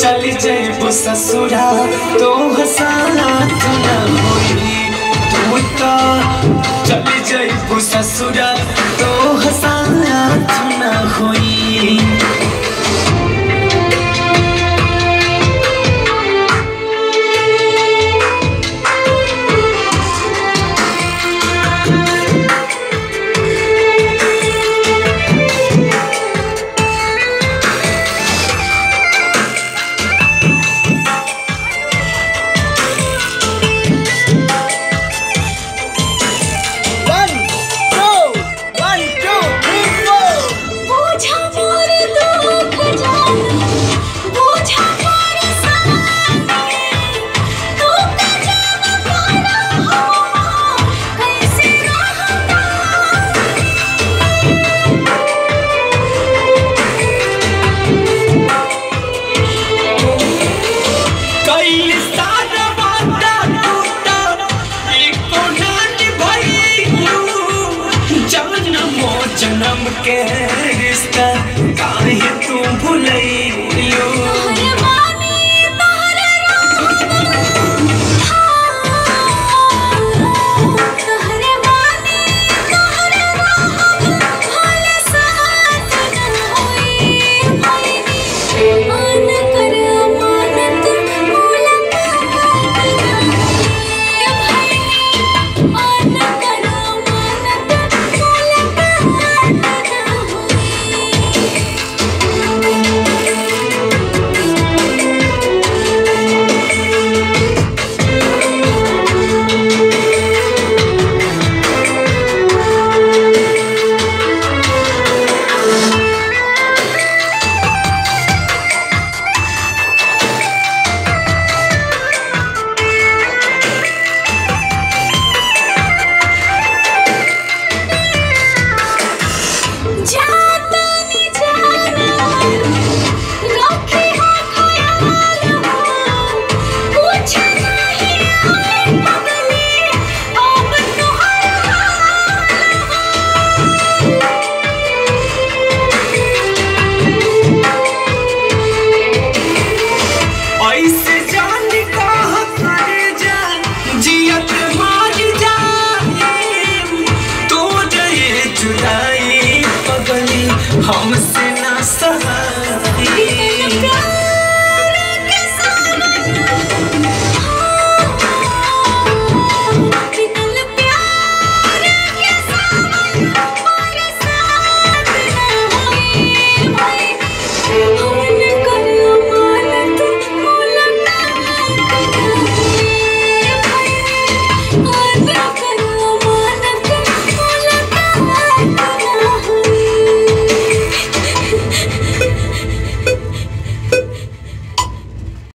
चली जेबो ससुरा तो हसाना तो ना होई तू तो जेबो ससुरा। Jump!